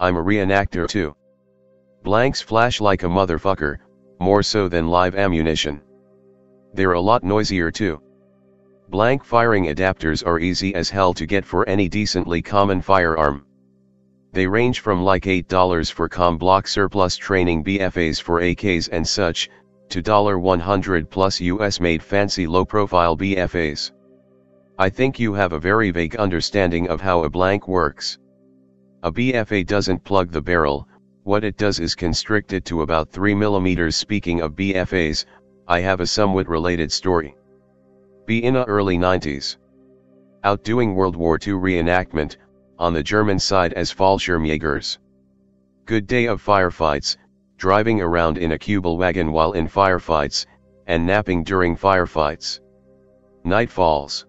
I'm a reenactor too. Blanks flash like a motherfucker, more so than live ammunition. They're a lot noisier too. Blank firing adapters are easy as hell to get for any decently common firearm. They range from like $8 for combloc surplus training BFAs for AKs and such, to 100 plus US made fancy low profile BFAs. I think you have a very vague understanding of how a blank works. A BFA doesn't plug the barrel, what it does is constrict it to about 3 mm. Speaking of BFAs, I have a somewhat related story. Be in the early 90s. Outdoing World War II reenactment, on the German side as Fallschirmjägers. Good day of firefights, driving around in a Kübelwagen while in firefights, and napping during firefights. Night falls.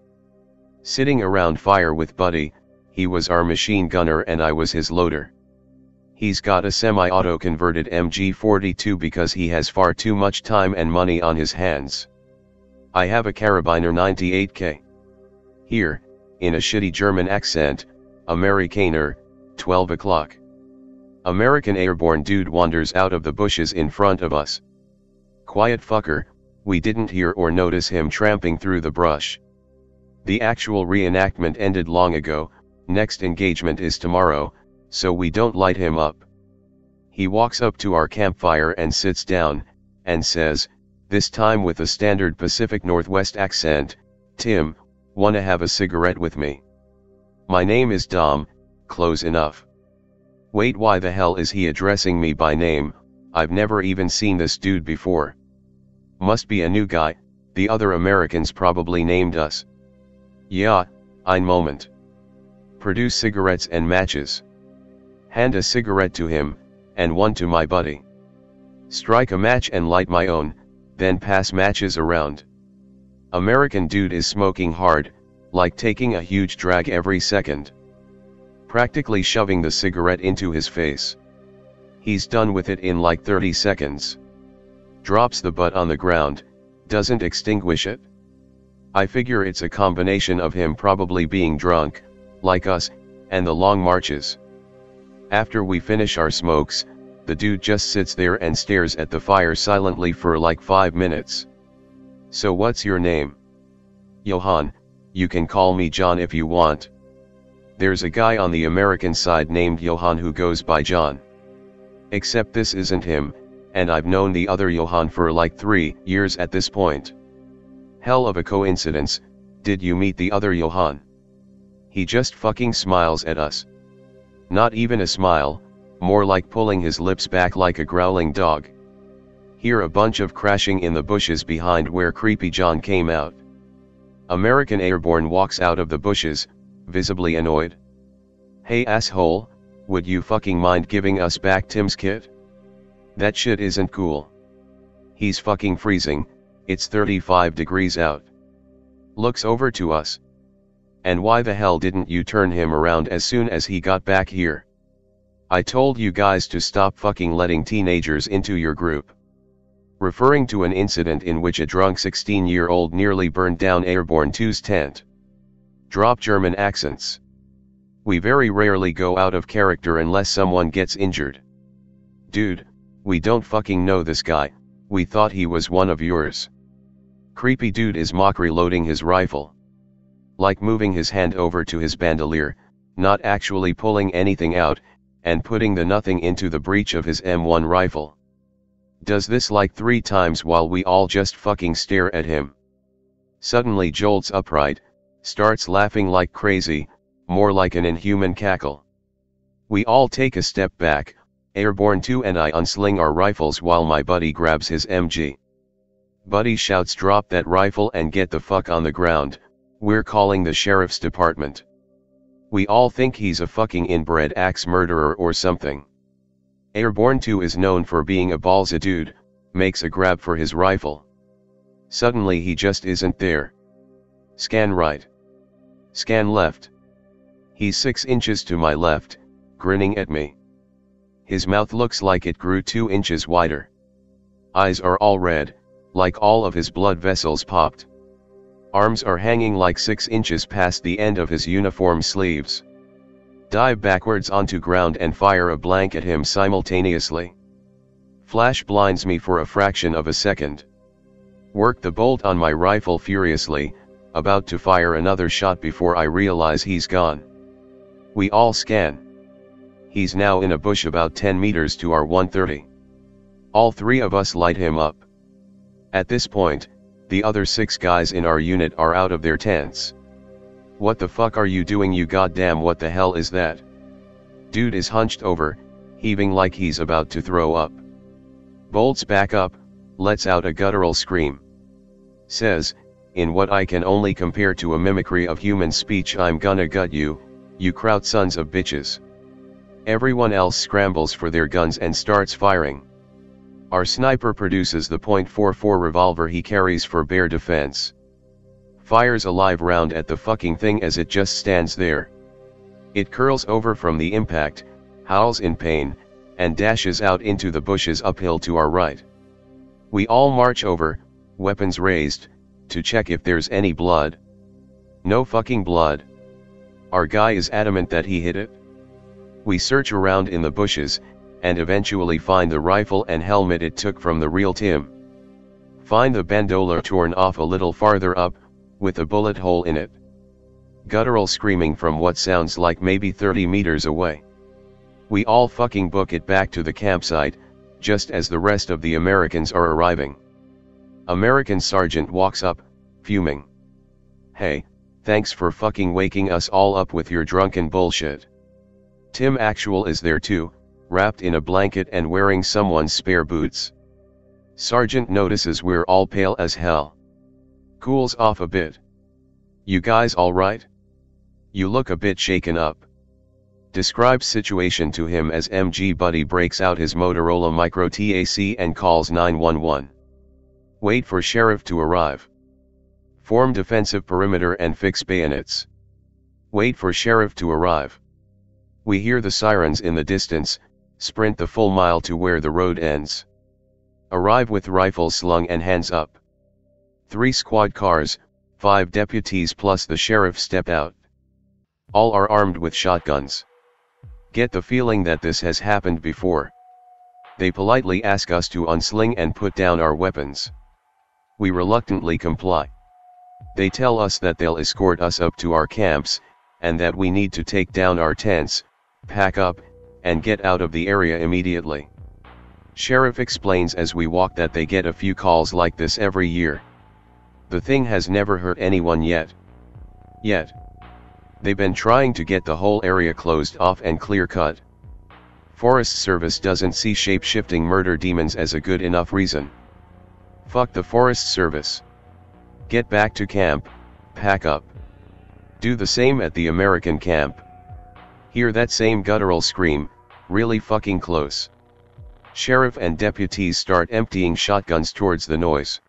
Sitting around fire with Buddy, he was our machine gunner and I was his loader. He's got a semi-auto converted MG42 because he has far too much time and money on his hands. I have a Karabiner 98K. Here, in a shitty German accent, Amerikaner, 12 o'clock. American airborne dude wanders out of the bushes in front of us. Quiet fucker, we didn't hear or notice him tramping through the brush. The actual reenactment ended long ago, next engagement is tomorrow, so we don't light him up. He walks up to our campfire and sits down, and says, this time with a standard Pacific Northwest accent, Tim, wanna have a cigarette with me? My name is Dom, close enough. Wait why the hell is he addressing me by name, I've never even seen this dude before. Must be a new guy, the other Americans probably named us. Yeah, ein moment. Produce cigarettes and matches. Hand a cigarette to him, and one to my buddy. Strike a match and light my own, then pass matches around. American dude is smoking hard, like taking a huge drag every second. Practically shoving the cigarette into his face. He's done with it in like 30 seconds. Drops the butt on the ground, doesn't extinguish it. I figure it's a combination of him probably being drunk, like us, and the long marches. After we finish our smokes, the dude just sits there and stares at the fire silently for like 5 minutes. So what's your name? Johan, you can call me John if you want. There's a guy on the American side named Johan who goes by John. Except this isn't him, and I've known the other Johan for like three years at this point. Hell of a coincidence, did you meet the other Johan? He just fucking smiles at us. Not even a smile, more like pulling his lips back like a growling dog. Hear a bunch of crashing in the bushes behind where Creepy John came out. American Airborne walks out of the bushes, visibly annoyed. Hey asshole, would you fucking mind giving us back Tim's kit? That shit isn't cool. He's fucking freezing, it's 35 degrees out. Looks over to us. And why the hell didn't you turn him around as soon as he got back here? I told you guys to stop fucking letting teenagers into your group referring to an incident in which a drunk 16-year-old nearly burned down Airborne 2's tent. Drop German accents. We very rarely go out of character unless someone gets injured. Dude, we don't fucking know this guy, we thought he was one of yours. Creepy dude is mock reloading his rifle. Like moving his hand over to his bandolier, not actually pulling anything out, and putting the nothing into the breech of his M1 rifle does this like three times while we all just fucking stare at him. Suddenly jolts upright, starts laughing like crazy, more like an inhuman cackle. We all take a step back, Airborne 2 and I unsling our rifles while my buddy grabs his MG. Buddy shouts drop that rifle and get the fuck on the ground, we're calling the sheriff's department. We all think he's a fucking inbred axe murderer or something. Airborne 2 is known for being a ballsy dude, makes a grab for his rifle. Suddenly he just isn't there. Scan right. Scan left. He's 6 inches to my left, grinning at me. His mouth looks like it grew 2 inches wider. Eyes are all red, like all of his blood vessels popped. Arms are hanging like 6 inches past the end of his uniform sleeves. Dive backwards onto ground and fire a blank at him simultaneously. Flash blinds me for a fraction of a second. Work the bolt on my rifle furiously, about to fire another shot before I realize he's gone. We all scan. He's now in a bush about 10 meters to our 130. All three of us light him up. At this point, the other six guys in our unit are out of their tents. What the fuck are you doing you goddamn what the hell is that? Dude is hunched over, heaving like he's about to throw up. Bolts back up, lets out a guttural scream. Says, in what I can only compare to a mimicry of human speech I'm gonna gut you, you kraut sons of bitches. Everyone else scrambles for their guns and starts firing. Our sniper produces the .44 revolver he carries for bear defense. Fires a live round at the fucking thing as it just stands there. It curls over from the impact, howls in pain, and dashes out into the bushes uphill to our right. We all march over, weapons raised, to check if there's any blood. No fucking blood. Our guy is adamant that he hit it. We search around in the bushes, and eventually find the rifle and helmet it took from the real Tim. Find the bandolier torn off a little farther up, with a bullet hole in it. Guttural screaming from what sounds like maybe 30 meters away. We all fucking book it back to the campsite, just as the rest of the Americans are arriving. American sergeant walks up, fuming. Hey, thanks for fucking waking us all up with your drunken bullshit. Tim Actual is there too, wrapped in a blanket and wearing someone's spare boots. Sergeant notices we're all pale as hell. Cools off a bit. You guys alright? You look a bit shaken up. Describes situation to him as MG Buddy breaks out his Motorola Micro TAC and calls 911. Wait for sheriff to arrive. Form defensive perimeter and fix bayonets. Wait for sheriff to arrive. We hear the sirens in the distance, sprint the full mile to where the road ends. Arrive with rifles slung and hands up. Three squad cars, five deputies plus the sheriff step out. All are armed with shotguns. Get the feeling that this has happened before. They politely ask us to unsling and put down our weapons. We reluctantly comply. They tell us that they'll escort us up to our camps, and that we need to take down our tents, pack up, and get out of the area immediately. Sheriff explains as we walk that they get a few calls like this every year. The thing has never hurt anyone yet. Yet. They've been trying to get the whole area closed off and clear cut. Forest Service doesn't see shape-shifting murder demons as a good enough reason. Fuck the Forest Service. Get back to camp, pack up. Do the same at the American camp. Hear that same guttural scream, really fucking close. Sheriff and deputies start emptying shotguns towards the noise.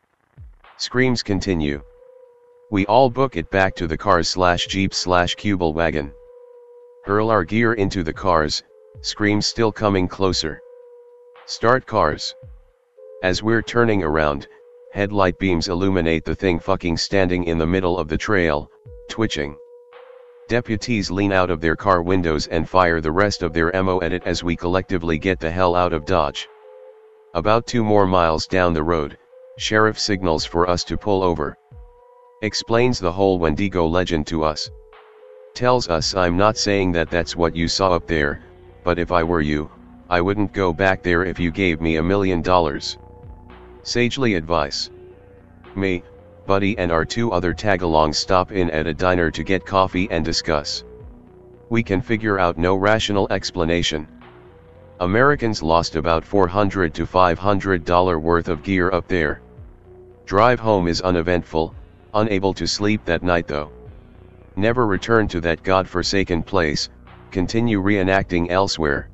Screams continue. We all book it back to the cars slash jeep slash Kübelwagen. Hurl our gear into the cars, screams still coming closer. Start cars. As we're turning around, headlight beams illuminate the thing fucking standing in the middle of the trail, twitching. Deputies lean out of their car windows and fire the rest of their ammo at it as we collectively get the hell out of Dodge. About two more miles down the road, Sheriff signals for us to pull over. Explains the whole Wendigo legend to us. Tells us I'm not saying that that's what you saw up there, but if I were you, I wouldn't go back there if you gave me a million dollars. Sagely advice. Me, Buddy and our two other tagalongs stop in at a diner to get coffee and discuss. We can figure out no rational explanation. Americans lost about 400 to 500 dollar worth of gear up there. Drive home is uneventful, unable to sleep that night though. Never return to that god-forsaken place, continue reenacting elsewhere.